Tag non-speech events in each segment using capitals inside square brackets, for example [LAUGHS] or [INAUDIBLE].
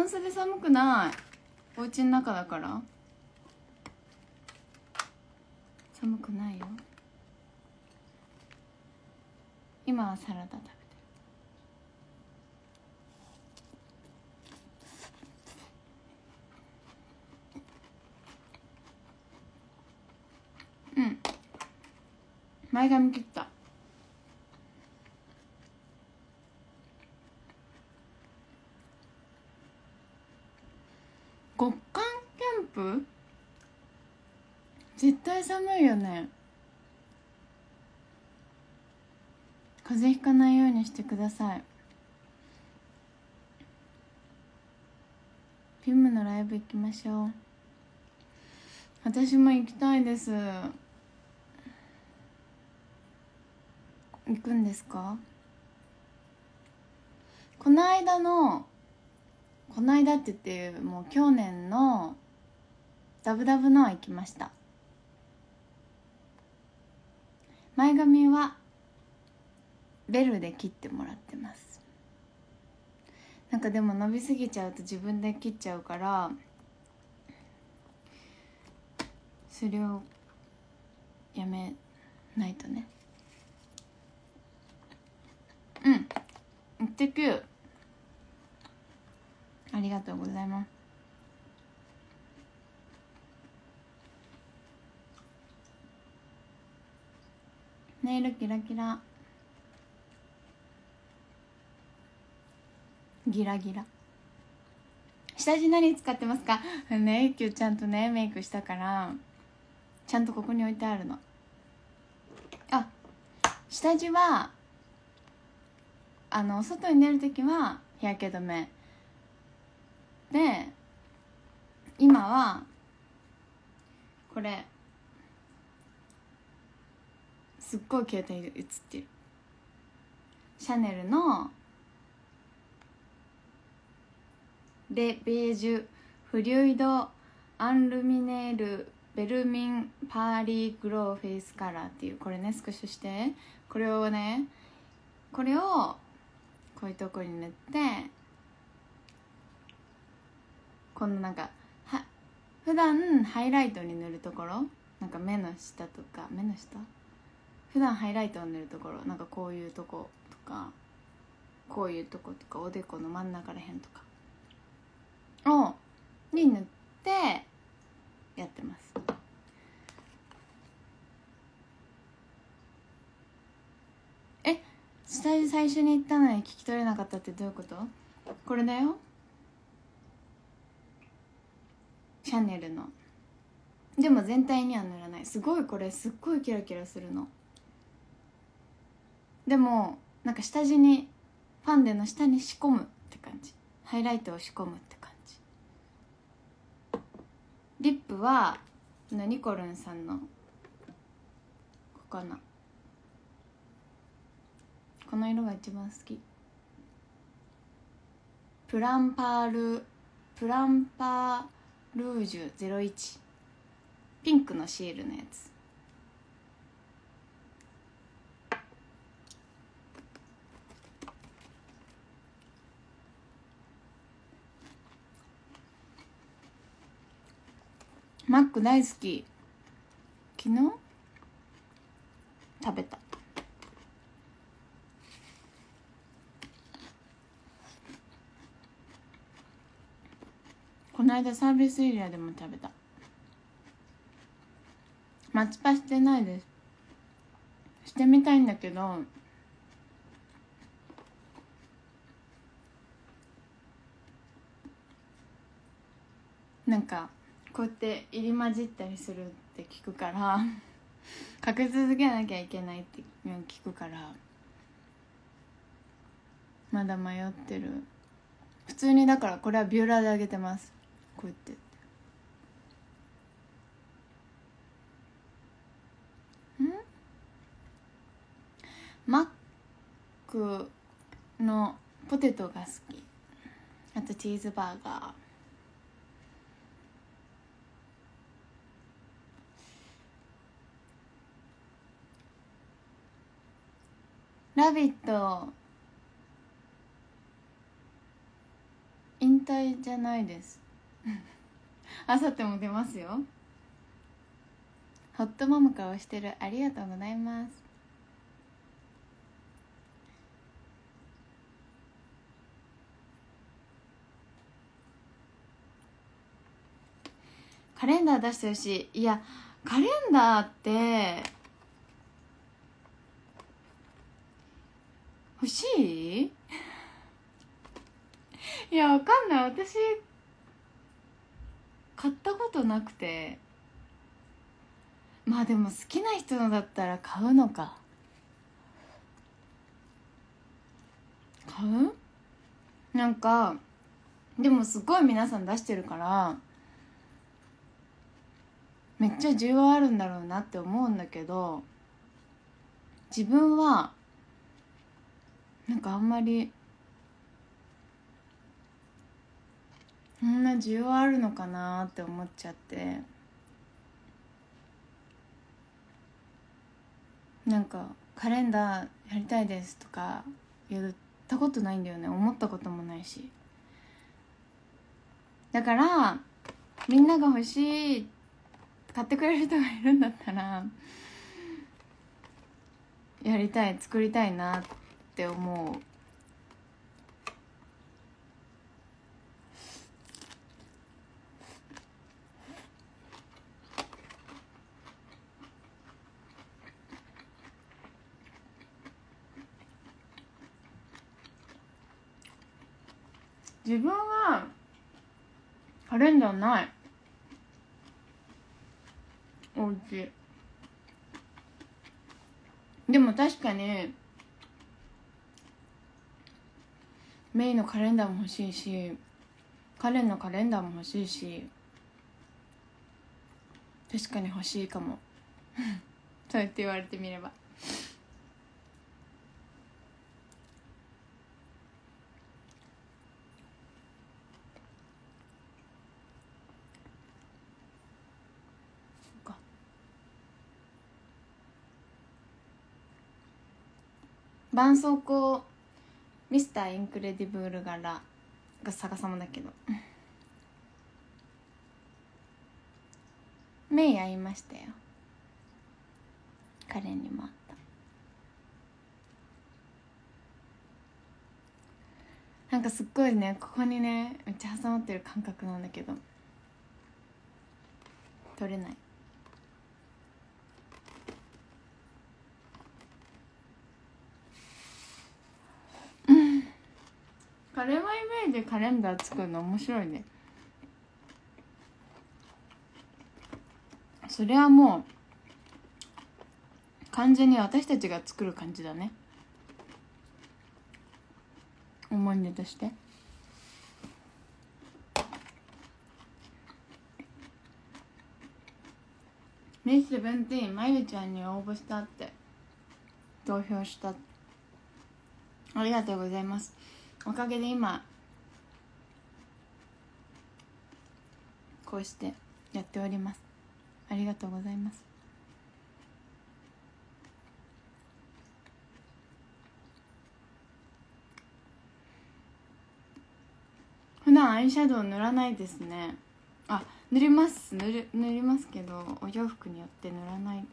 半袖寒くない？お家の中だから。寒くないよ。今はサラダ食べてる。うん。前髪切った極寒キャンプ絶対寒いよね。風邪ひかないようにしてください。ピムのライブ行きましょう。私も行きたいです。行くんですか？この間のこの間って言ってもう去年のダブダブのは行きました。前髪はベルで切ってもらってます。なんかでも伸びすぎちゃうと自分で切っちゃうからそれをやめないとね。うん。行ってくありがとうございます。ネイルキラキラ。ギラギラ。下地何使ってますか？[LAUGHS] ね今日ちゃんとねメイクしたからちゃんとここに置いてあるの。あ下地はあの外に出る時は日焼け止め。で今はこれ。すっごい携帯で映って。るシャネルのレ・ベージュフリュイド・アンルミネール・ベルミン・パーリー・グローフェイスカラーっていうこれねスクショして。これをねこれをこういうとこに塗ってこのなんかは普段ハイライトに塗るところ？なんか目の下とか目の下？普段ハイライトを塗るところなんかこういうとことかこういうとことかおでこの真ん中らへんとか。をに塗ってやってます。え下地最初に言ったのに聞き取れなかったってどういうこと？これだよ。シャネルの。でも全体には塗らない。すごいこれすっごいキラキラするの。でもなんか下地にファンデの下に仕込むって感じ。ハイライトを仕込むって感じ。リップはニコルンさんのここかなこの色が一番好き。プランパールプランパールージュ01ピンクのシールのやつ。マック大好き。昨日？食べた。この間サービスエリアでも食べた。松パしてないです。してみたいんだけど。なんかこうやって入り混じったりするって聞くから [LAUGHS] かけ続けなきゃいけないって聞くからまだ迷ってる。普通にだからこれはビューラーであげてます。こうやって。ん？マックのポテトが好き。あとチーズバーガー。ラビット。イン態じゃないです。[LAUGHS] あさっても出ますよ。ホットママ顔してる。ありがとうございます。カレンダー出してほしい。いやカレンダーって欲しい？いやわかんない。私買ったことなくて。まあでも好きな人のだったら買うのか。買う？なんかでもすごい皆さん出してるからめっちゃ需要あるんだろうなって思うんだけど自分はなんかあんまりそんな需要あるのかなって思っちゃって。なんかカレンダーやりたいですとか言ったことないんだよね。思ったこともないし。だからみんなが欲しい買ってくれる人がいるんだったらやりたい作りたいなって思う。自分はカレンダーない。おうちでも確かにメイのカレンダーも欲しいしカレンのカレンダーも欲しいし確かに欲しいかも。[LAUGHS] そうやって言われてみれば。絆創膏ミスターインクレディブル柄が逆さまだけど。メイ会いましたよ。彼にも会った。なんかすっごいねここにねめっちゃ挟まってる感覚なんだけど。取れない。カレーマイメージカレンダー作るの面白いね。それはもう完全に私たちが作る感じだね。思い出として。ミスセブンティーンまゆちゃんに応募したって。投票した。ありがとうございます。おかげで今こうしてやっております。ありがとうございます。普段アイシャドウ塗らないですね。あ塗ります。塗る塗りますけどお洋服によって塗らない。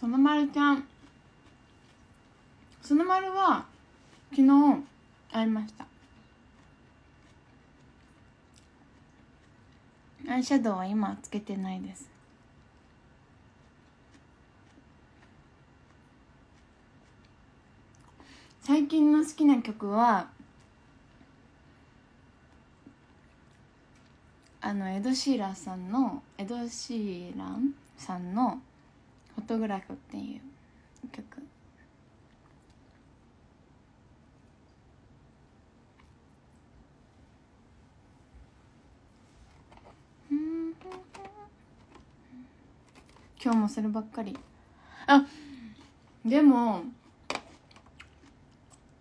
そのまるちゃん。そのまるは昨日会いました。アイシャドウは今つけてないです。最近の好きな曲はあのエド・シーラーさんのエド・シーランさんのォトグラフっていう曲。今日もそればっかり。あでも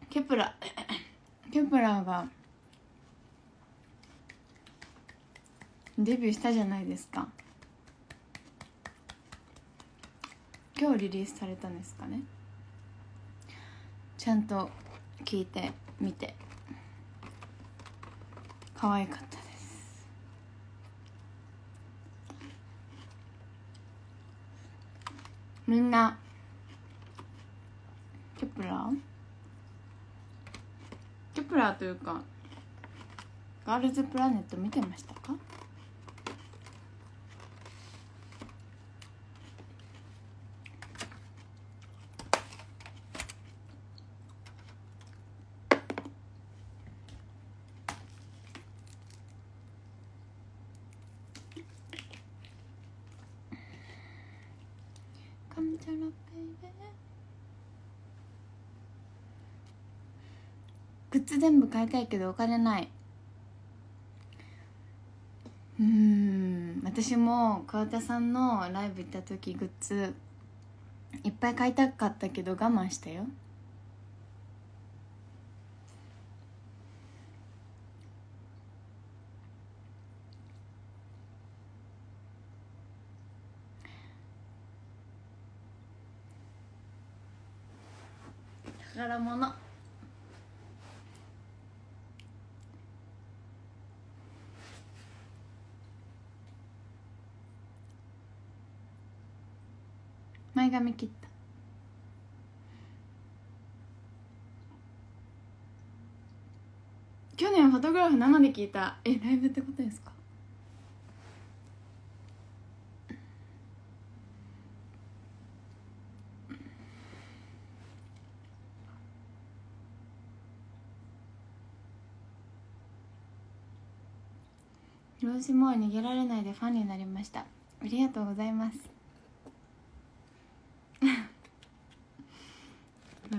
ケプラ [COUGHS] ケプラーがデビューしたじゃないですか。今日リリースされたんですかね。ちゃんと聞いてみて。可愛かったです。みんなケプラー？ケプラーというかガールズプラネット見てましたかカムチャラベイベーグッズ全部買いたいけどお金ない。うん私も桑田さんのライブ行った時グッズいっぱい買いたかったけど我慢したよ。宝物。前髪切った。去年フォトグラフ生で聞いた。えライブってことですか？ローシモア逃げられないでファンになりました。ありがとうございます。ム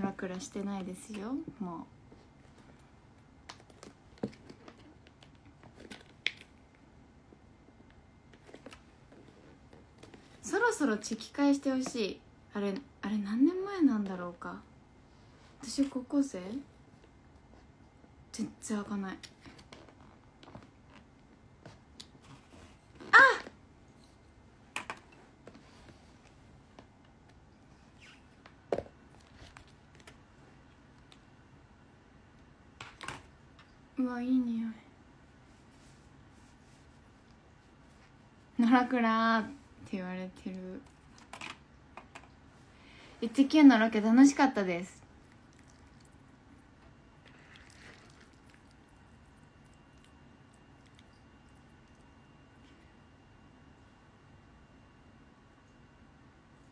ラクラしてないですよもう。そろそろチェキ返してほしい。あれあれ何年前なんだろうか。私高校生？全然開かない。わいい匂い。野良倉って言われてる「イッテ Q!」のロケ楽しかったです。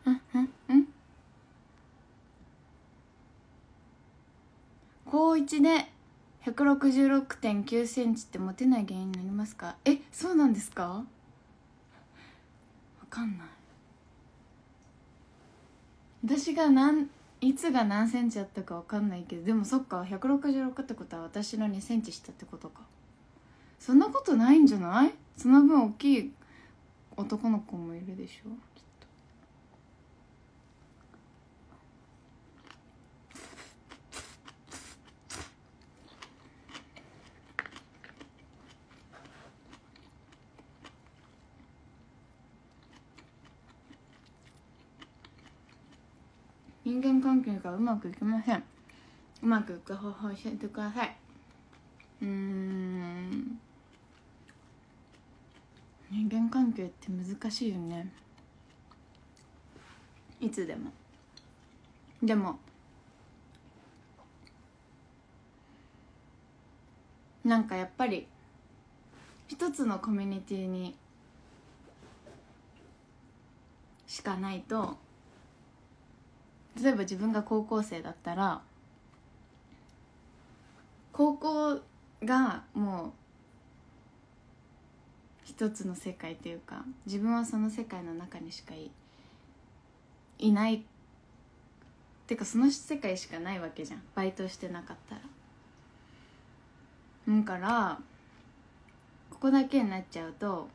うんうんうん。高一で166 9センチってモテない原因になりますか？えそうなんですか？わかんない。私が何いつが何センチだったかわかんないけどでもそっか166ってことは私の2センチ下ってことか。そんなことないんじゃない？その分大きい男の子もいるでしょ。人間関係がうまくいきません。うまくいく方法教えてください。うん。人間関係って難しいよね。いつでも。でもなんかやっぱり一つのコミュニティにしかないと例えば自分が高校生だったら高校がもう一つの世界というか自分はその世界の中にしかいいない。っていうかその世界しかないわけじゃん。バイトしてなかったら。だからここだけになっちゃうと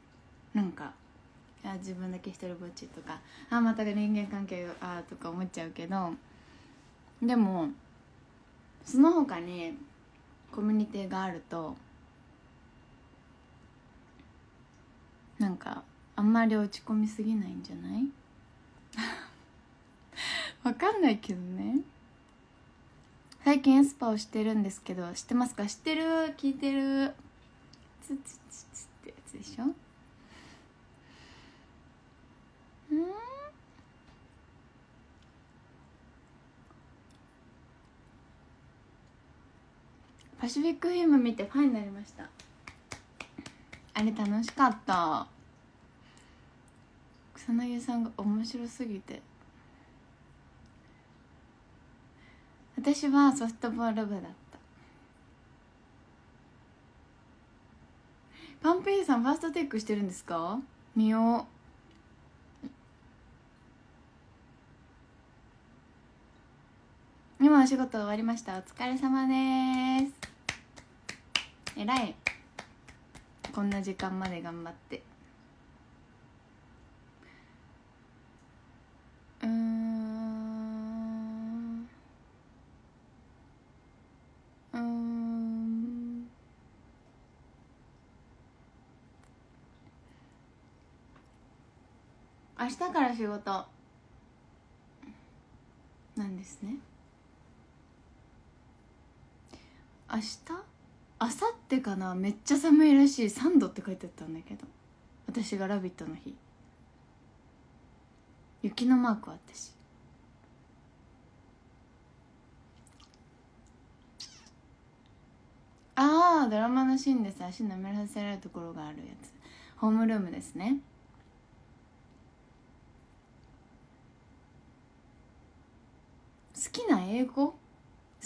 なんかあ自分だけ一人ぼっちとかあまた人間関係あとか思っちゃうけどでもその他にコミュニティがあるとなんかあんまり落ち込みすぎないんじゃない？[LAUGHS] わかんないけどね。最近エスパをしてるんですけど知ってますか？知ってる？聞いてる？ツツツツってやつでしょ？うん。パシフィックフィルム見てファンになりました。あれ楽しかった。草薙さんが面白すぎて。私はソフトボール部だった。パンプイさんファーストテイクしてるんですか？見よう。今お仕事終わりました。お疲れ様です。えらい。こんな時間まで頑張って。うん。うん。明日から仕事。なんですね。明日？明後日かな？めっちゃ寒いらしい。3度って書いてあったんだけど。私が「ラビット!」の日。雪のマークあったし。ああドラマのシーンでさ足舐めらせられるところがあるやつ。ホームルームですね。好きな英語？好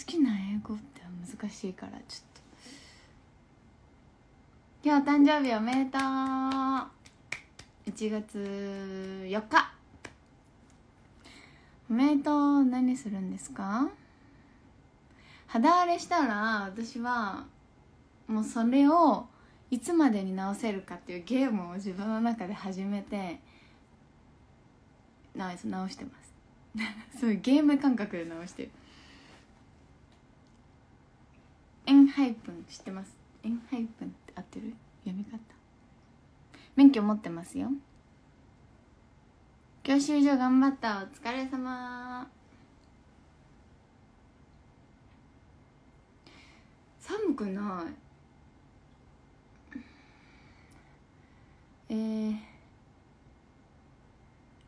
きな英語って？難しいからちょっと。今日誕生日おめでとう。1月4日。おめでとう。何するんですか？肌荒れしたら私はもうそれをいつまでに直せるかっていうゲームを自分の中で始めて直してます。[LAUGHS] そういうゲーム感覚で直してる。エンハイプン知ってます？エンハイプンって合ってる？読み方。免許持ってますよ。教習所頑張った。お疲れ様。寒くない？えー、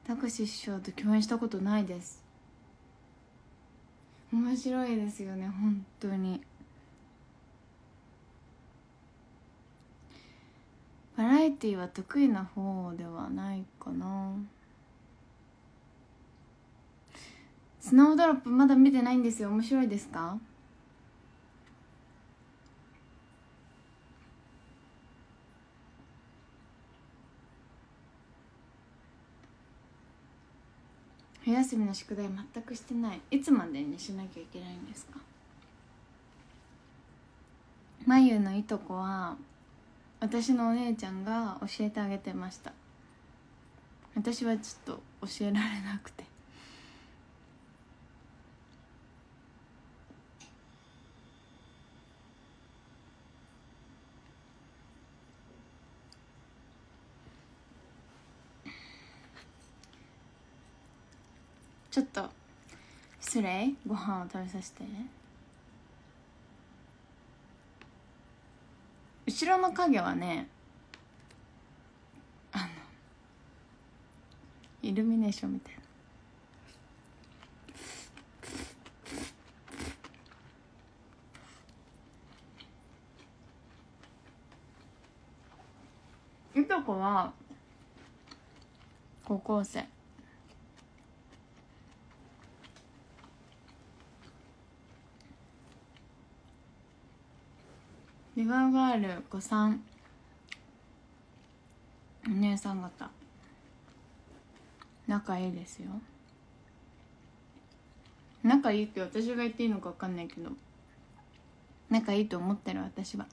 高志師匠と共演したことないです。面白いですよね本当に。バラエティーは得意な方ではないかな。スノードロップまだ見てないんですよ。面白いですか？冬休みの宿題全くしてない。いつまでにしなきゃいけないんですか？まゆのいとこは私のお姉ちゃんが教えてあげてました。私はちょっと教えられなくて。ちょっと失礼。ご飯を食べさせて。後ろの影はねあのイルミネーションみたいな。いとこは高校生。リバーガール子さん。お姉さん方。仲いいですよ。仲いいって私が言っていいのか分かんないけど。仲いいと思ってる私は。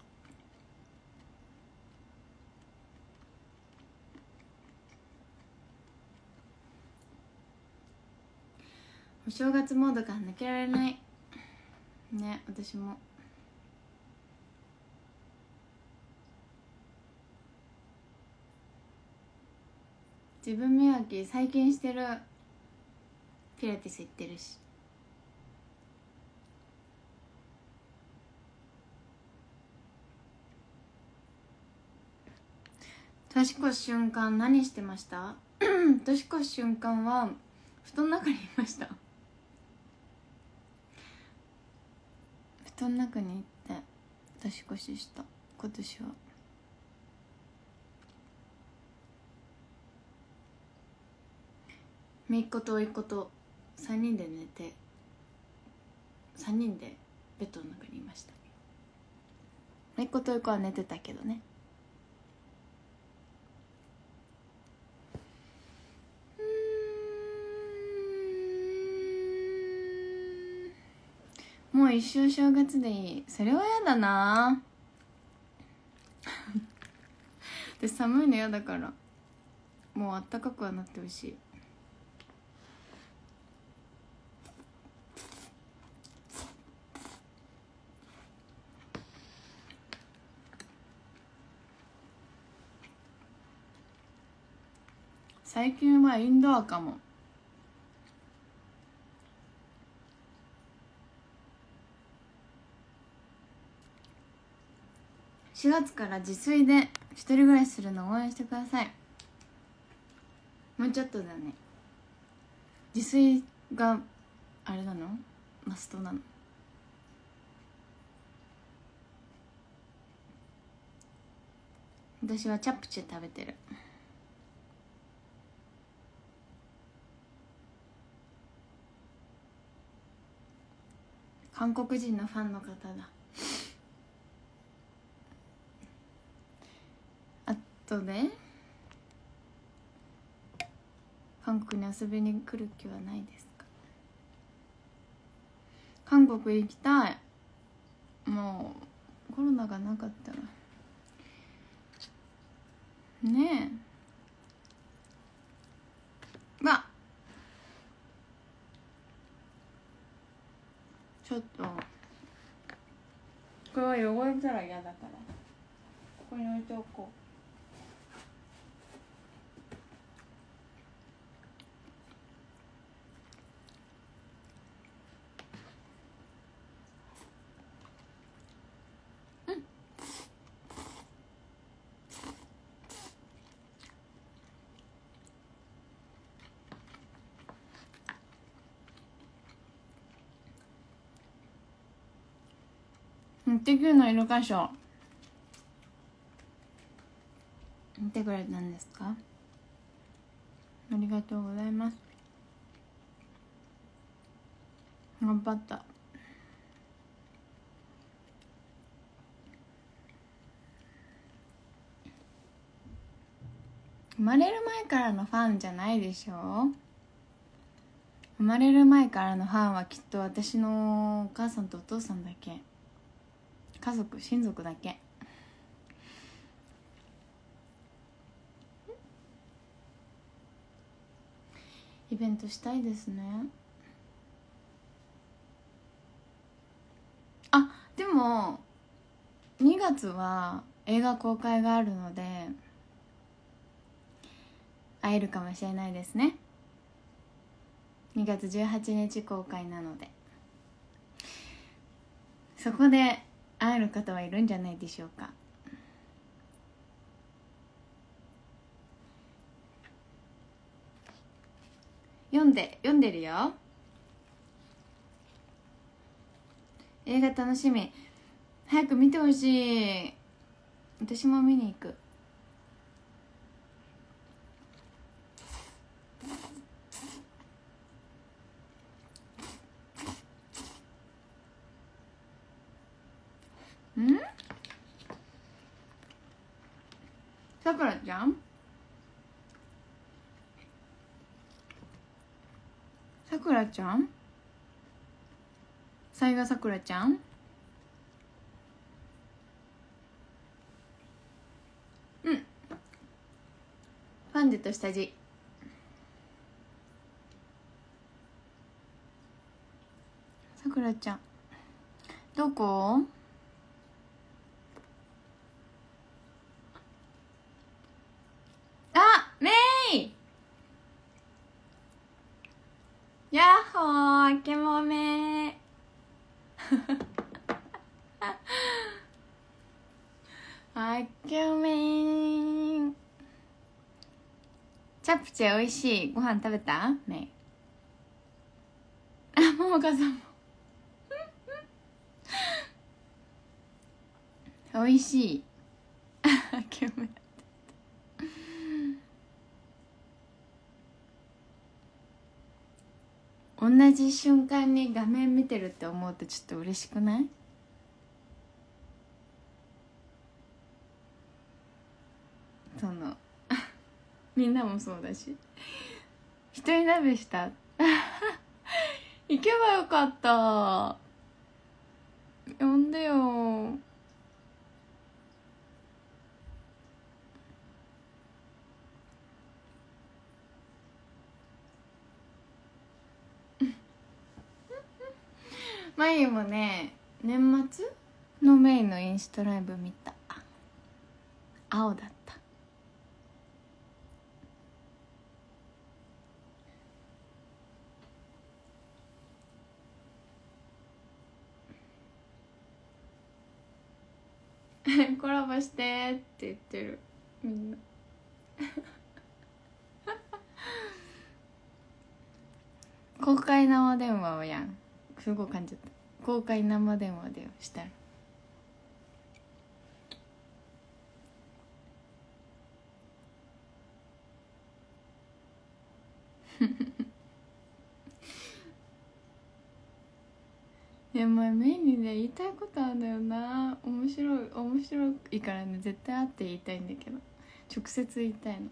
お正月モードから抜けられない。ね私も。自分磨き最近してるピラティス行ってるし。年越す瞬間何してました？[CLEARS THROAT] 年越す瞬間は布団の中にいました。布団の中に行って年越しした。今年は。姪っ子と甥っ子と3人で寝て3人でベッドの中にいました。姪っ子と甥っ子は寝てたけどね。もう一生正月でいい。それはやだな。[LAUGHS] で寒いの嫌だから。もうあったかくはなってほしい。最近はインドアかも。4月から自炊で一人暮らしするの応援してください。もうちょっとだね。自炊があれなの？マストなの？私はチャプチェ食べてる。韓国人のファンの方だ。あとね韓国に遊びに来る気はないですか？韓国行きたい。もうコロナがなかったら。ねえまあちょっと汚れたら嫌だから。ここに置いておこう。ってくるのいるかしょ見てくれたんですか？ありがとうございます。頑張った。生まれる前からのファンじゃないでしょ？生まれる前からのファンはきっと私のお母さんとお父さんだけ。家族親族だけ。イベントしたいですね。あでも2月は映画公開があるので会えるかもしれないですね。2月18日公開なので。そこである方はいるんじゃないでしょうか。読んで読んでるよ。映画楽しみ。早く見てほしい。私も見に行くんさくらちゃんさくらちゃんさいがさくらちゃんうんファンデと下地さくらちゃんどこあメイほーあけもめあけもめチャプチェ美味しい。ご飯食べた？ね。あももかさんも。美味しい。あけもめ同じ瞬間に画面見てるって思うとちょっと嬉しくないそのみんなもそうだし。一人鍋した [LAUGHS] 行けばよかった。呼んでよ。マユもね年末？のメインのインスタライブ見た。青だった [LAUGHS] コラボしてって言ってる。みんな。[LAUGHS] 公開生電話をやん。すごい感じた。公開生電話でした。ら [LAUGHS] いやまあメインにね言いたいことあるんだよな。面白い面白いからね絶対会って言いたいんだけど。直接言いたいの。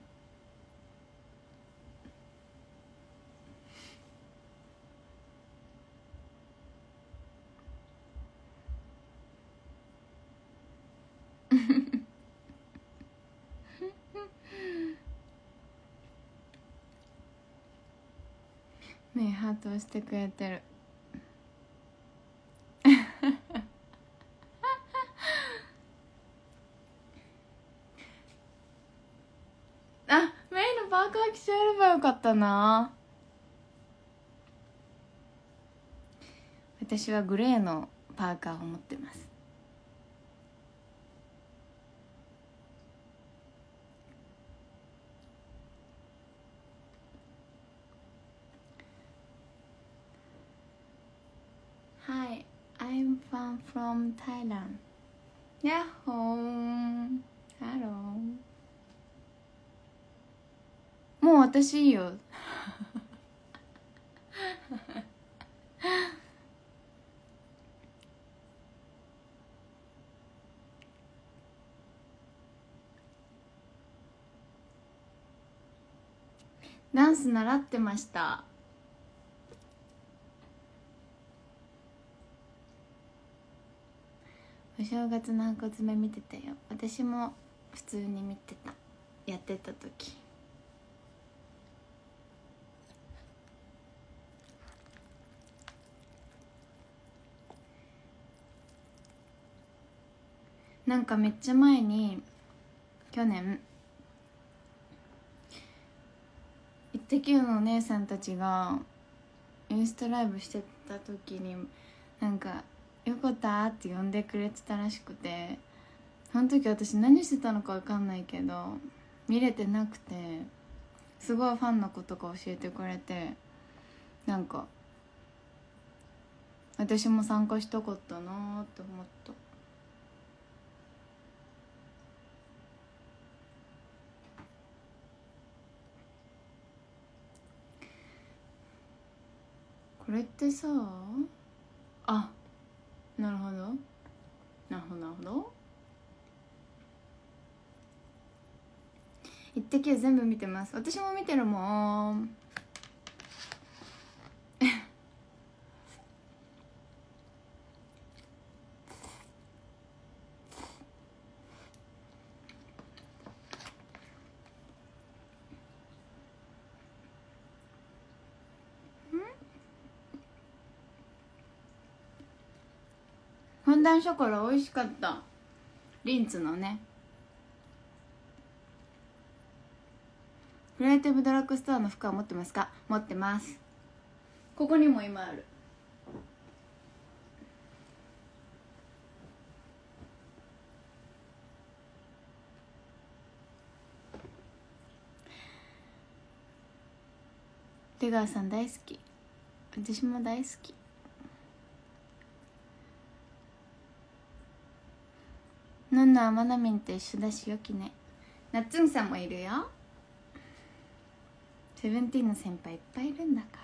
[LAUGHS] ねハートをしてくれてるあメイのパーカー着ちゃえばよかったな。私はグレーのパーカーを持ってます。はい I'm fan from Thailand. やっほーハローもう私いいよ。ダンス習ってました。お正月の箱詰め見てたよ。私も普通に見てた。やってた時。なんかめっちゃ前に去年「イッテ Q!」のお姉さんたちがインスタライブしてた時になんか「横田」って呼んでくれてたらしくてその時私何してたのか分かんないけど見れてなくてすごいファンの子とか教えてくれてなんか私も参加したかったなーって思ったこれってさあなるほど。なるほどなるほど「一滴」全部見てます。私も見てるもん。ショコラ美味しかった。リンツのね。クリエイティブドラッグストアの服は持ってますか？持ってます。ここにも今ある。出川さん大好き。私も大好き。のんのあまなみんと一緒だしよきね。なっつんさんもいるよ。セブンティーンの先輩いっぱいいるんだから。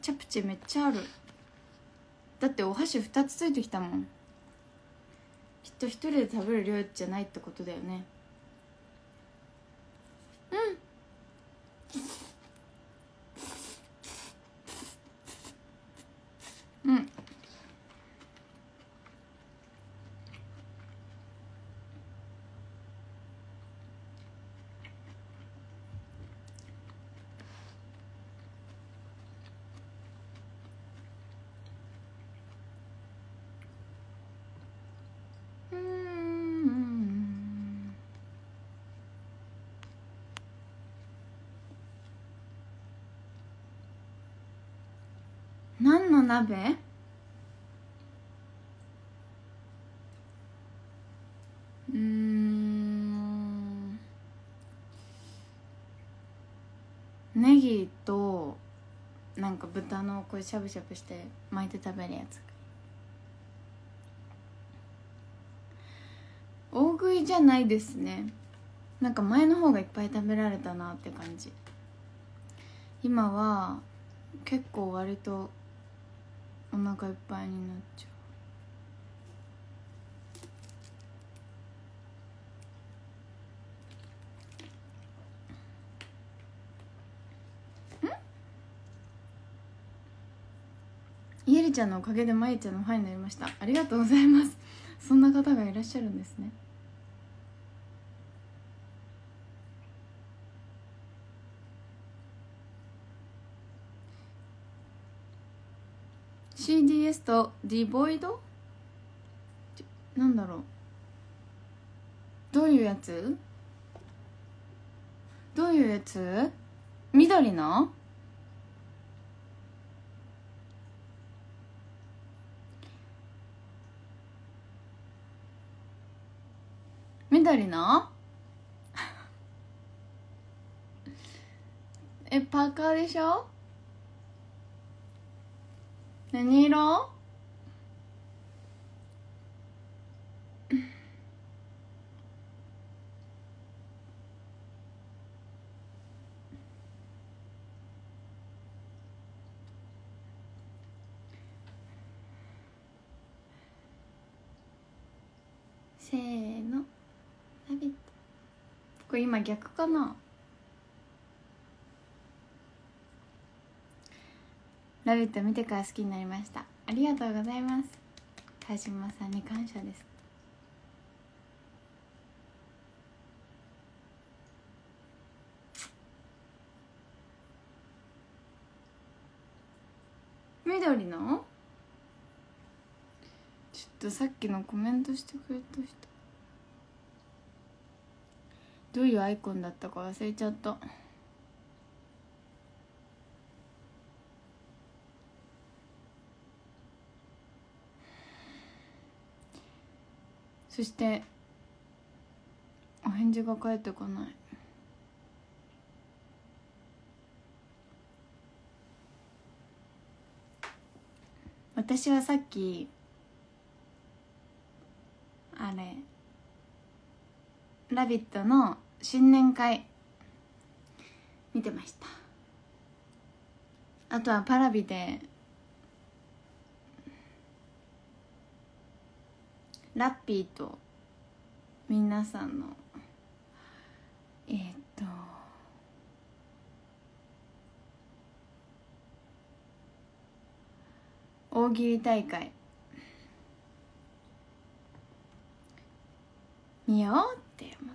チャプチェめっちゃある。だってお箸2つついてきたもん。きっと一人で食べる量じゃないってことだよね。うんう鍋？うん。ネギとなんか豚のこれしゃぶしゃぶして巻いて食べるやつ。大食いじゃないですね。なんか前の方がいっぱい食べられたなって感じ。今は結構割とお腹いっぱいになっちゃう。ゆりちゃんのおかげでまゆちゃんのファンになりました。ありがとうございます。そんな方がいらっしゃるんですね「CDS とディボイド」なんだろう。どういうやつ？どういうやつ？緑の？緑の？[LAUGHS] えパーカーでしょ？何色？せーの「ラビット!」これ今逆かな「ラビット!」見てから好きになりました。ありがとうございます。川島さんに感謝です。緑の？ちょっとさっきのコメントしてくれた人。どういうアイコンだったか忘れちゃった。そしてお返事が返ってこない私はさっきあれ「ラビット!」の新年会見てましたあとはパラビでラッピーと皆さんのえー、っと大喜利大会。見ようって思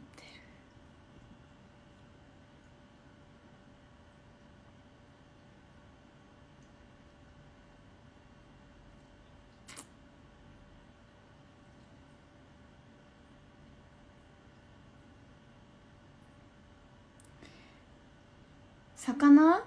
魚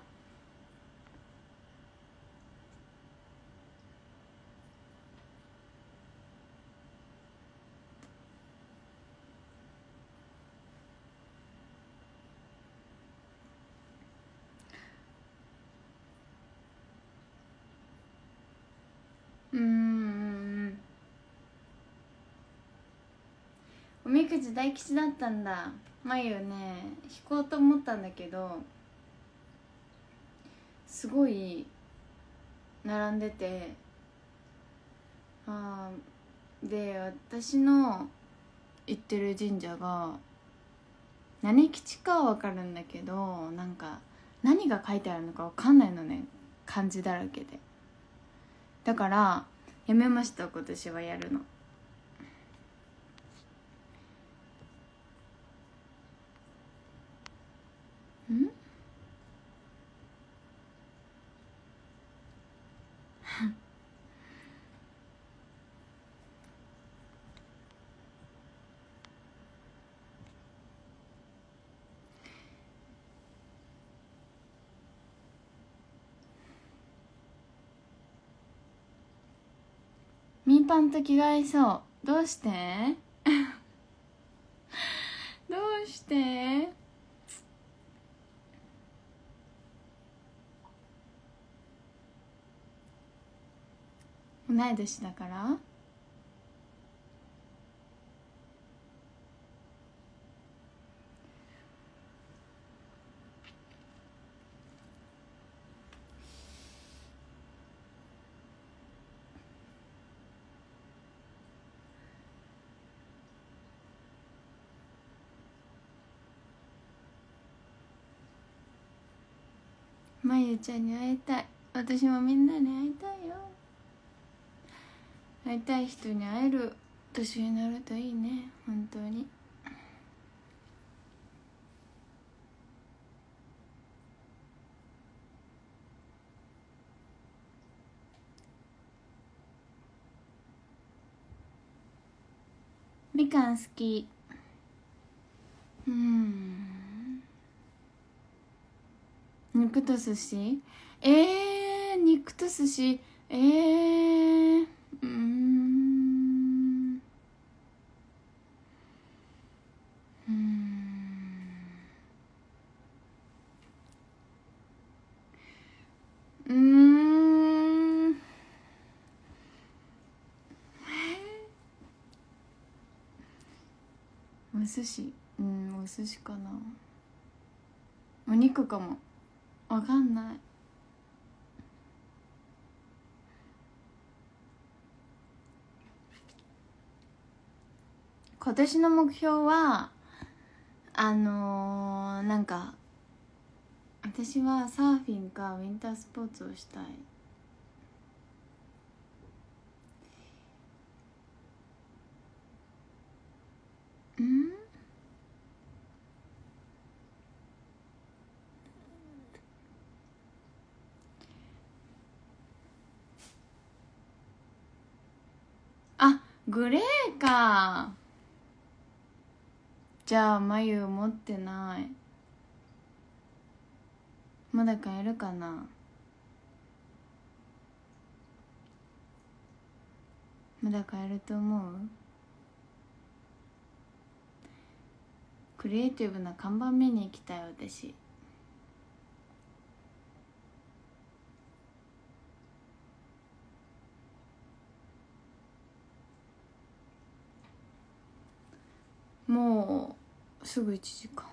うんおみくじ大吉だったんだ。眉ね。引こうと思ったんだけど。すごい並んでてあーで私の行ってる神社が何吉かは分かるんだけどなんか何が書いてあるのか分かんないのね漢字だらけで。だからやめました今年はやるの。ミーパンと着替えそう。どうして？[LAUGHS] どうして？同い年だから？ゆちゃんに会いたい。私もみんなに会いたいよ。会いたい人に会える。年になるといいね。本当に。みかん好き。うん。肉と寿司？えー、肉と寿司？えー、うんうん。うー？んお寿司。うんお寿司かな。お肉かも。わかんない。今年の目標はあのー、なんか私はサーフィンかウィンタースポーツをしたい。うんあグレーか。じゃあ眉持ってない。まだ買えるかな。まだ買えると思う？クリエイティブな看板見に行きたい私。もうすぐ1時間。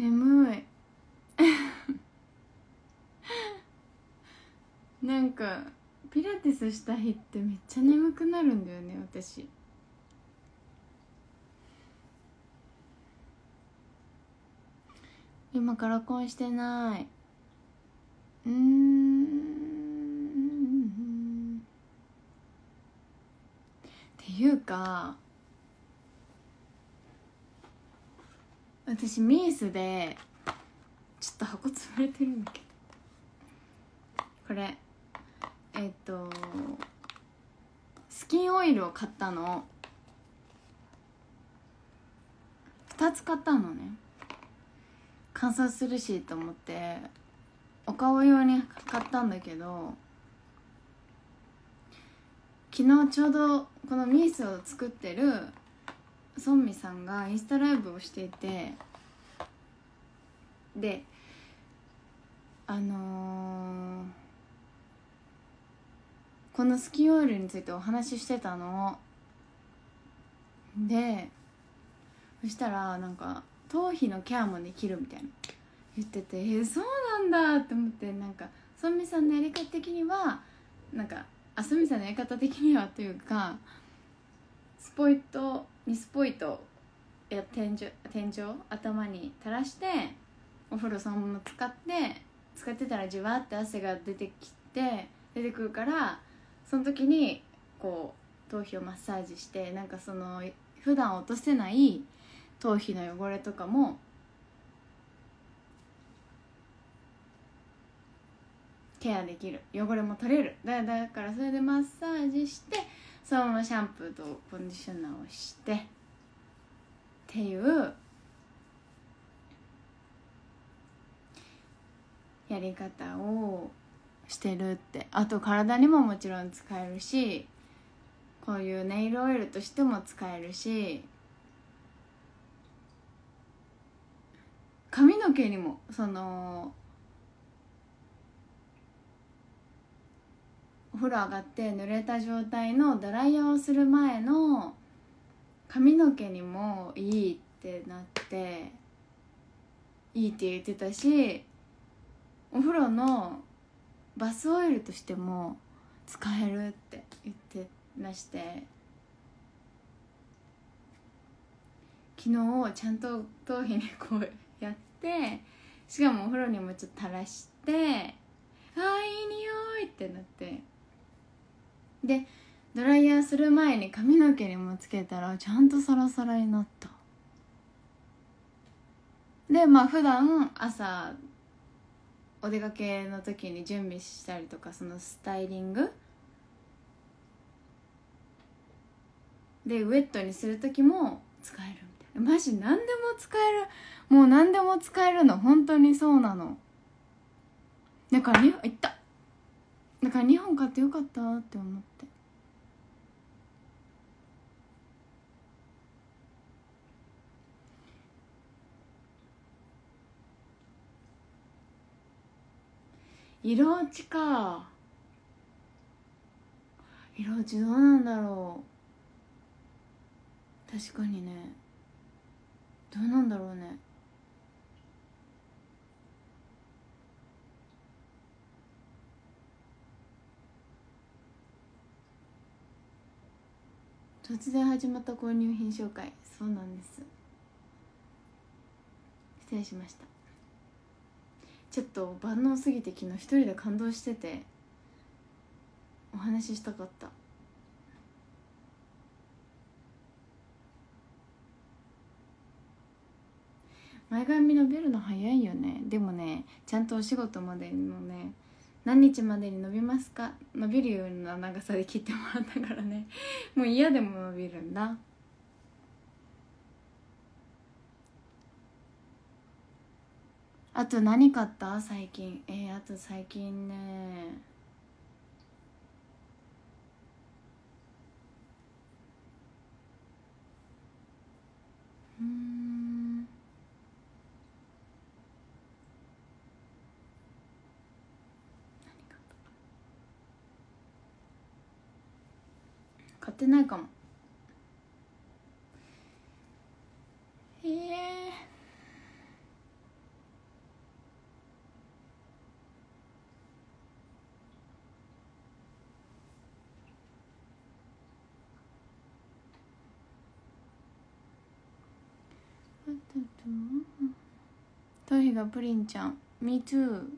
眠い。[LAUGHS] なんかピラティスした日ってめっちゃ眠くなるんだよね私。今から婚してない。うん。っていうか私ミースでちょっと箱潰れてるんだけど。これえっとスキンオイルを買ったの。2つ買ったのね。乾燥するしと思ってお顔用に買ったんだけど昨日ちょうどこのミースを作ってるソンミさんがインスタライブをしていてであのー、このスキンオイルについてお話ししてたのでそしたらなんか頭皮のケアもできるみたいな。言っててえそうなんだって思ってなんかソンミさんのやり方的にはなんかあソンミさんのやり方的にはというかスポイトミスポイトや天井天井頭に垂らしてお風呂そのまま使って使ってたらじわって汗が出てきて出てくるからその時にこう頭皮をマッサージしてなんかその普段落とせない頭皮の汚れとかもケアできる。汚れも取れる。だからそれでマッサージしてそのままシャンプーとコンディショナーをしてっていうやり方をしてるって。あと体にももちろん使えるしこういうネイルオイルとしても使えるし髪の毛にもそのお風呂上がって濡れた状態のドライヤーをする前の髪の毛にもいいってなっていいって言ってたしお風呂のバスオイルとしても使えるって言ってまして。昨日ちゃんと頭皮にこうやってしかもお風呂にもちょっと垂らしてあーいい匂いってなって。でドライヤーする前に髪の毛にもつけたらちゃんとサラサラになった。でまあ普段朝お出かけの時に準備したりとかそのスタイリング。でウェットにする時も使えるみたいな。マジ何でも使える。もう何でも使えるの。本当にそうなの。だから2本いった。だから2本買ってよかったって思って。色落ちか。色落ちどうなんだろう。確かにね。どうなんだろうね。突然始まった購入品紹介。そうなんです。失礼しました。ちょっと万能すぎて昨日一人で感動しててお話ししたかった。前髪伸びるの早いよね。でもねちゃんとお仕事までのね何日までに伸びますか？伸びるような長さで切ってもらったからね。[LAUGHS] もう嫌でも伸びるんだ。あと何買った？最近。えー、あと最近ね。うん。ってないかも。へえ。頭皮がプリンちゃん「MeToo」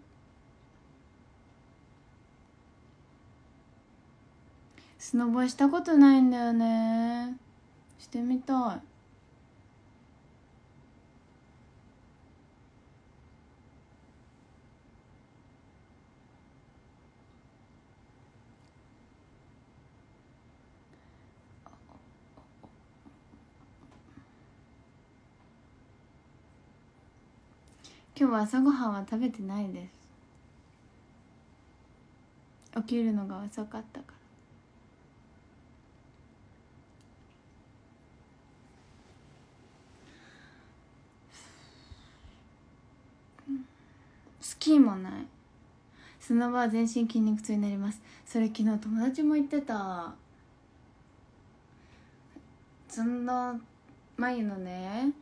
スノボしたことないんだよね。してみたい。今日は朝ごはんは食べてないです。起きるのが遅かったから。キーもない。スノボは全身筋肉痛になります。それ昨日友達も言ってた。そんな眉のね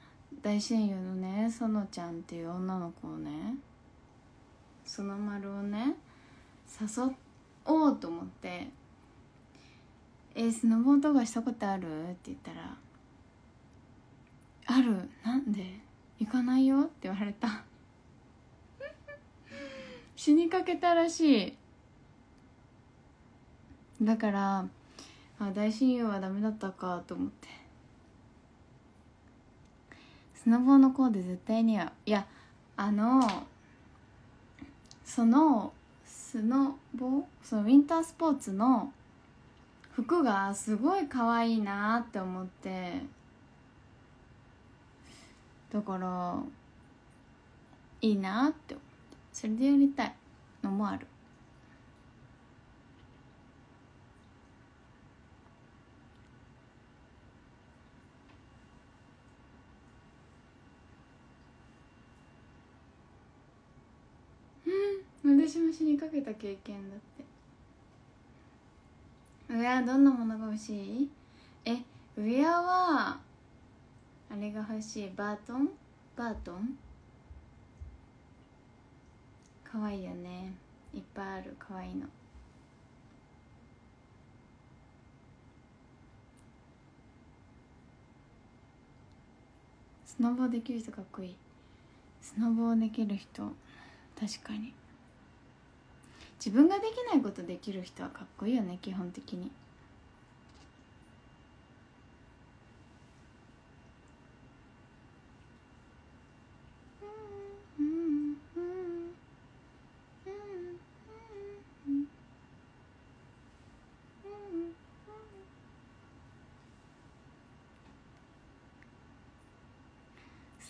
大親友のね園ちゃんっていう女の子をねその丸をね誘おうと思って「えー、スノボーとかしたことある?」って言ったら「ある。なんで？行かないよ」って言われた。死にかけたらしい。だからあ大親友はダメだったかと思って。スノボーのコーデ絶対にはいやあのそのスノボそのウィンタースポーツの服がすごい可愛いなって思って。だからいいなって思ってそれでやりたいのもある。うん。私も死にかけた経験だって。ウェアどんなものが欲しい？えウェアはあれが欲しい？バートン？バートン？可愛いよね。いっぱいある可愛いの。スノボできる人かっこいい。スノボできる人。確かに。自分ができないことできる人はかっこいいよね基本的に。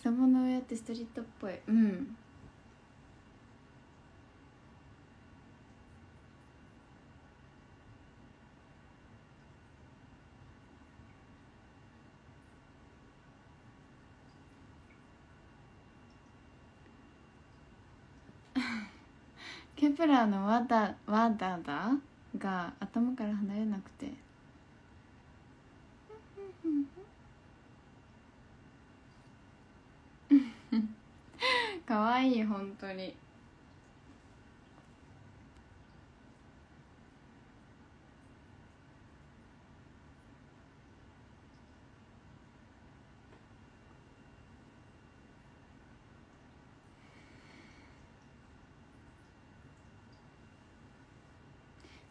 スタバの上ってストリートっぽい。うん。[LAUGHS] ケプラーのワダワダダが頭から離れなくて。かわいい本当に。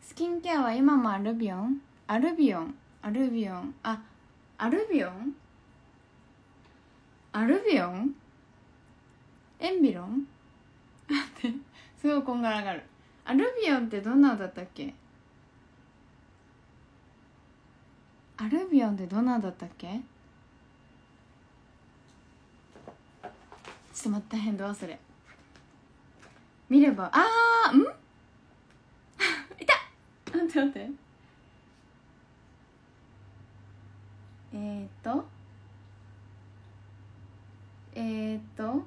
スキンケアは今もアルビオン？アルビオン？アルビオン？あアルビオン？アルビオン？エンビロン？ってすごいこんがらがる。アルビオンってどんなだったっけ？アルビオンってどんなだったっけ？ちょっと待って変度忘れ。見ればあーん？[LAUGHS] いた！待って待って。えー、っと？えー、っと？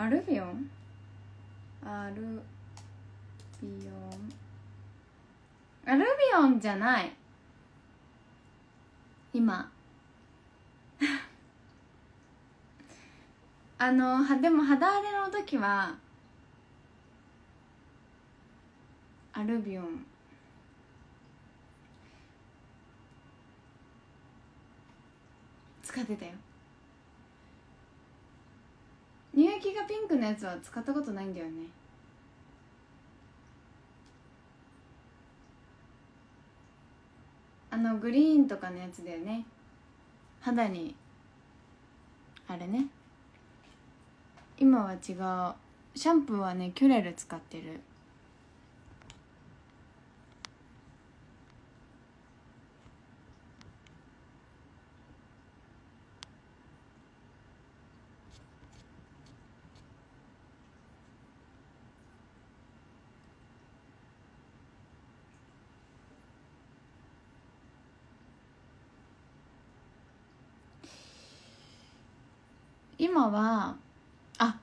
アルビオン？アルビオン。アルビオンじゃない。今。[LAUGHS] あのでも肌荒れの時はアルビオン。使ってたよ。乳液がピンクのやつは使ったことないんだよね。あのグリーンとかのやつだよね。肌にあれね。今は違う。シャンプーはねキュレル使ってる。今はあ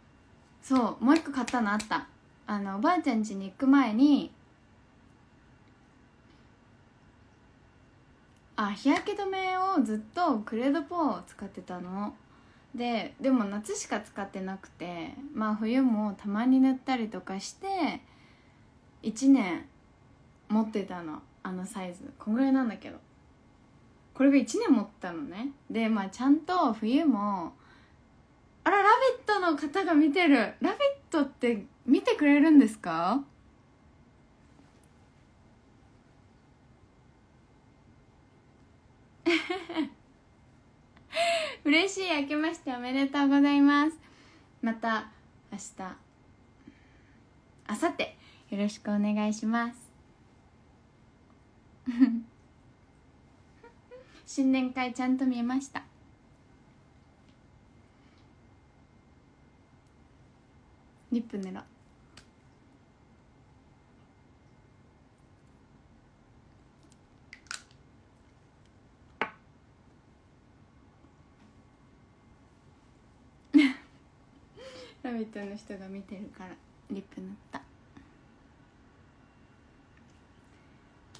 そうもう一個買ったのあった。あのおばあちゃん家に行く前にあ日焼け止めをずっとクレドポーを使ってたの。ででも夏しか使ってなくてまあ冬もたまに塗ったりとかして1年持ってたの。あのサイズ。こんぐらいなんだけど。これが1年持ったのね。でまあちゃんと冬もあら「ラビット!」の方が見てる「ラビット!」って見てくれるんですか？[LAUGHS] 嬉しい明けましておめでとうございますまた明日明後日よろしくお願いします [LAUGHS] 新年会ちゃんと見えましたリップ狙 [LAUGHS] ラビット!」の人が見てるからリップ塗った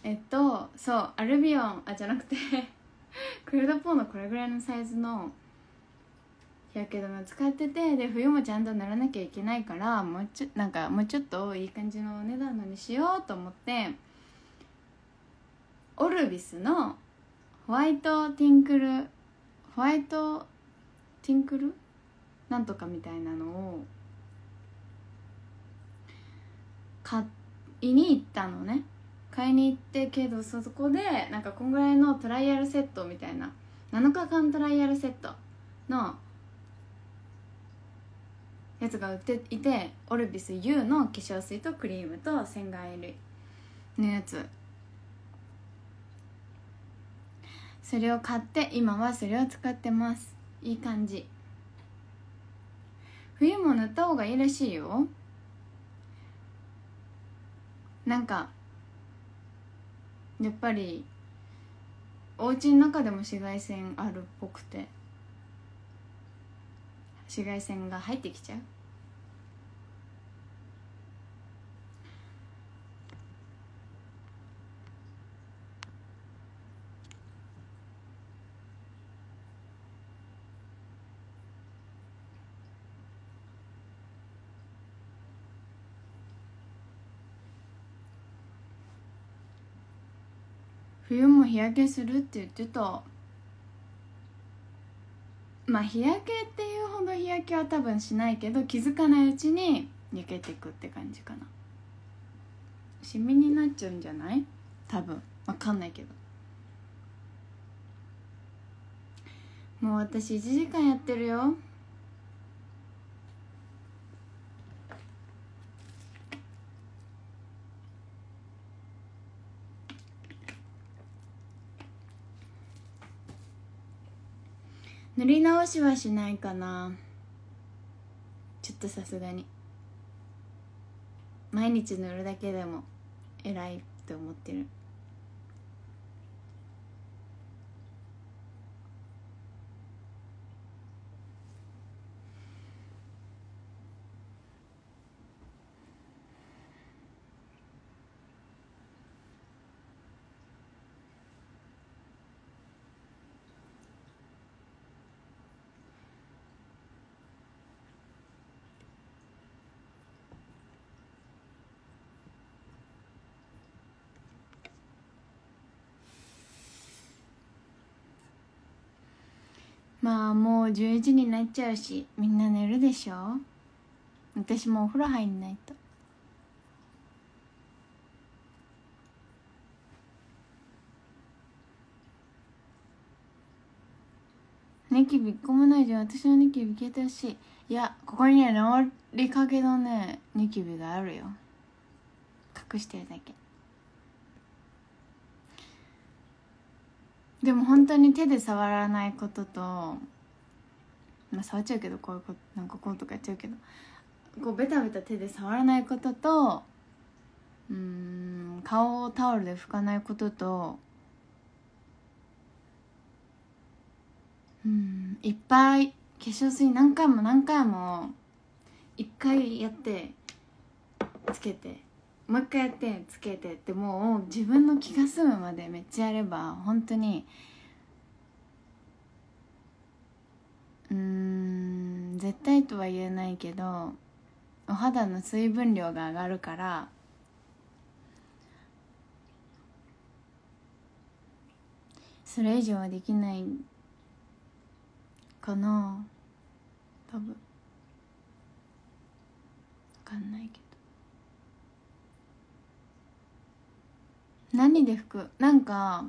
えっとそうアルビオンあじゃなくて [LAUGHS] クルドポーのこれぐらいのサイズの日焼け止め使っててで冬もちゃんと塗らなきゃいけないからもうちょなんかもうちょっといい感じのお値段のにしようと思ってオルビスのホワイトティンクルホワイトティンクル？なんとかみたいなのを買いに行ったのね。買いに行ってけどそこでなんかこんぐらいのトライアルセットみたいな7日間トライアルセットのやつが売っていてオルビス U の化粧水とクリームと洗顔類のやつ。それを買って今はそれを使ってます。いい感じ。冬も塗った方がいいらしいよ。なんかやっぱりお家の中でも紫外線あるっぽくて紫外線が入ってきちゃう。冬も日焼けするって言ってた。まあ日焼けっていうほど日焼けは多分しないけど気づかないうちに焼けていくって感じかな。シミになっちゃうんじゃない？多分。わかんないけど。もう私1時間やってるよ。塗り直しはしないかな。ちょっとさすがに。毎日塗るだけでも偉いって思ってる。もう10時になっちゃうしみんな寝るでしょ？私もお風呂入んないと。ニキビ一個もないじゃん。私のニキビ消えてほし。いいやここにね治りかけのねニキビがあるよ。隠してるだけ。でも本当に手で触らないこととまあ触っちゃうけどこういうことなんかこうとかやっちゃうけどこうベタベタ手で触らないこととうん顔をタオルで拭かないこととうんいっぱい化粧水何回も何回も一回やってつけてもう一回やってつけてってもう自分の気が済むまでめっちゃやれば本当にうん絶対とは言えないけどお肌の水分量が上がるからそれ以上はできないかな。多分。分かんないけど。何で拭く？なんか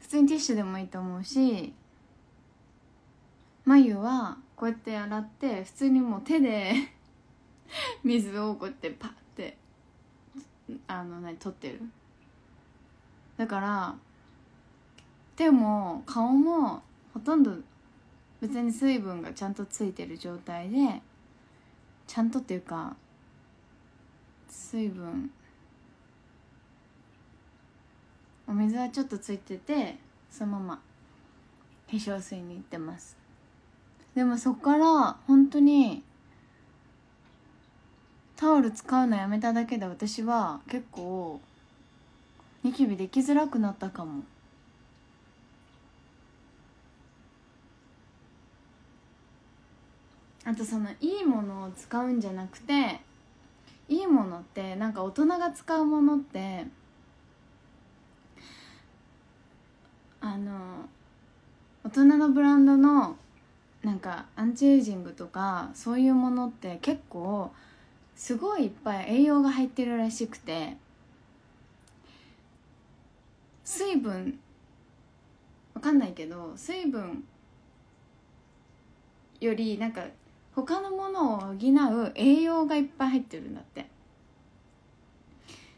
普通にティッシュでもいいと思うし眉はこうやって洗って普通にもう手で [LAUGHS] 水をこうやってパッてあの何取ってる。だから手も顔もほとんど別に水分がちゃんとついてる状態でちゃんとっていうか水分お水はちょっとついててそのまま化粧水にいってます。でもそっから本当にタオル使うのやめただけで私は結構ニキビできづらくなったかも。あとそのいいものを使うんじゃなくていいものってなんか大人が使うものってあの大人のブランドのなんかアンチエイジングとかそういうものって結構すごいいっぱい栄養が入ってるらしくて水分わかんないけど水分よりなんか他のものを補う栄養がいっぱい入ってるんだって。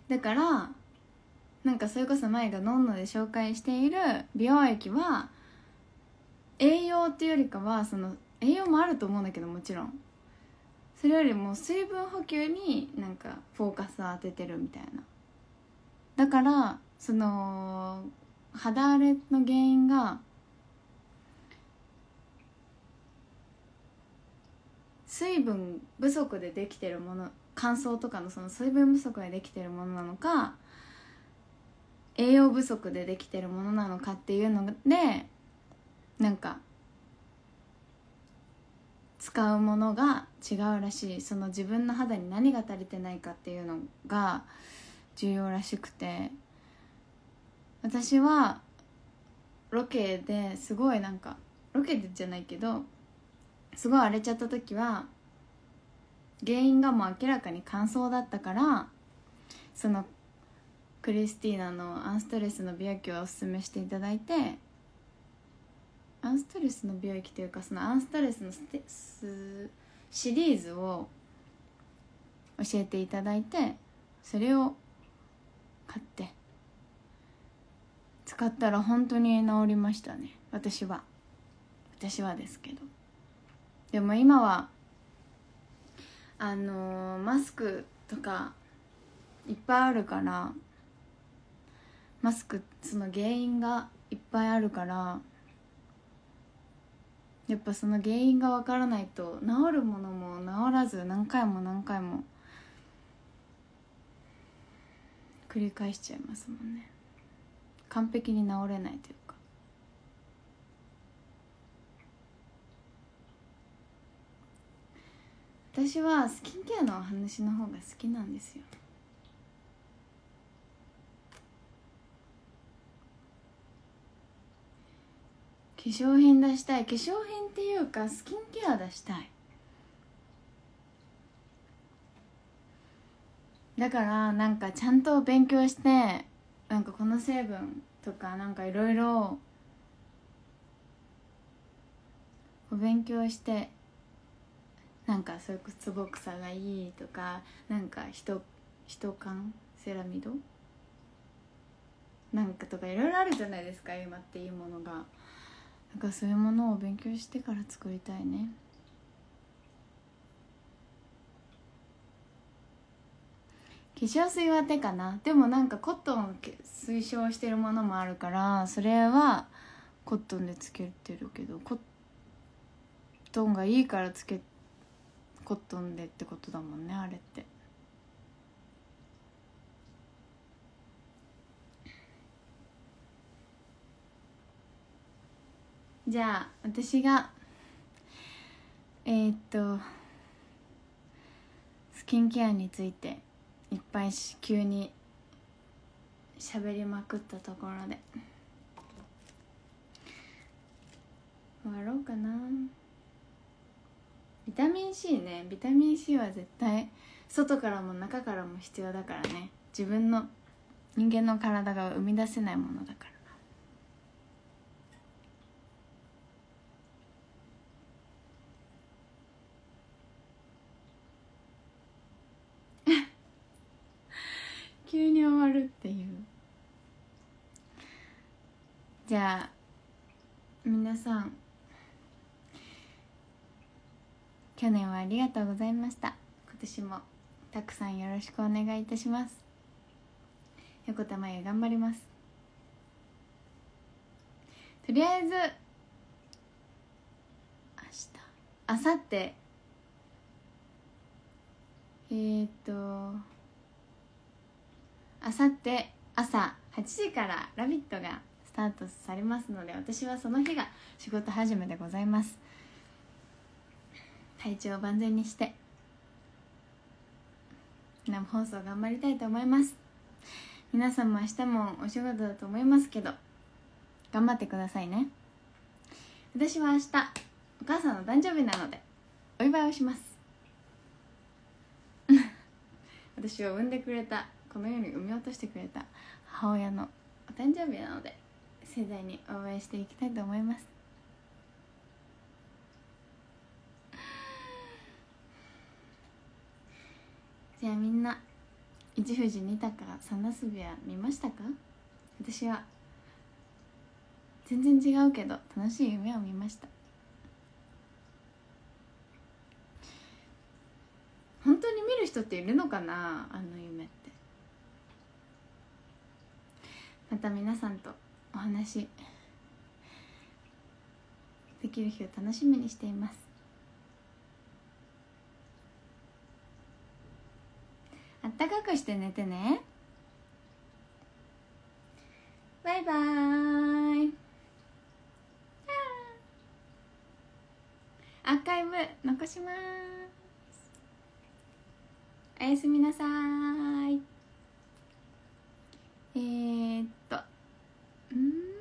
だからなんかそれこそ前がのんので紹介している美容液は栄養っていうよりかはその栄養もあると思うんだけどもちろん。それよりも水分補給になんかフォーカスを当ててるみたいな。だからその肌荒れの原因が水分不足でできてるもの乾燥とかのその水分不足でできてるものなのか栄養不足でできてるものなのかっていうのでなんか使うものが違うらしい。その自分の肌に何が足りてないかっていうのが重要らしくて。私はロケですごいなんかロケでじゃないけどすごい荒れちゃった時は原因がもう明らかに乾燥だったからそのクリスティーナのアンストレスの美容液をおすすめしていただいてアンストレスの美容液というかそのアンストレスのステスシリーズを教えていただいてそれを買って使ったら本当に治りましたね。私は。私はですけど。でも今はあのー、マスクとかいっぱいあるからマスクその原因がいっぱいあるからやっぱその原因がわからないと治るものも治らず何回も何回も繰り返しちゃいますもんね。完璧に治れないというか。私はスキンケアの話の方が好きなんですよ。化粧品出したい。化粧品っていうかスキンケア出したい。だからなんかちゃんと勉強してなんかこの成分とかなんかいろいろお勉強してなんかそれこそツ草がいいとかなんか人人感セラミド？なんかとかいろいろあるじゃないですか今っていいものが。なんかそういうものを勉強してから作りたいね。化粧水は手かな。でもなんかコットン推奨してるものもあるからそれはコットンでつけてるけどコットンがいいからつけコットンでってことだもんねあれって。じゃあ私がえー、っとスキンケアについていっぱい急に喋りまくったところで。終わろうかな。ビタミン C ね。ビタミン C は絶対外からも中からも必要だからね。自分の人間の体が生み出せないものだから。急に終わるっていう。じゃあ皆さん去年はありがとうございました。今年もたくさんよろしくお願いいたします。横田真由頑張ります。とりあえず明日明後日。えー、っとあさって朝8時から「ラビット!」がスタートされますので私はその日が仕事始めでございます。体調を万全にして生放送頑張りたいと思います。皆さんも明日もお仕事だと思いますけど頑張ってくださいね。私は明日お母さんの誕生日なのでお祝いをします。[LAUGHS] 私を産んでくれたこの世に産み落としてくれた母親のお誕生日なので盛大に応援していきたいと思います。[LAUGHS] じゃあみんな一富士二鷹三なすびは見ましたか？私は全然違うけど楽しい夢を見ました。本当に見る人っているのかな？あの夢ってまた皆さんとお話できる日を楽しみにしています。あったかくして寝てね。バイバー。イアーカイブ残します。おやすみなさい。えー、っとうん。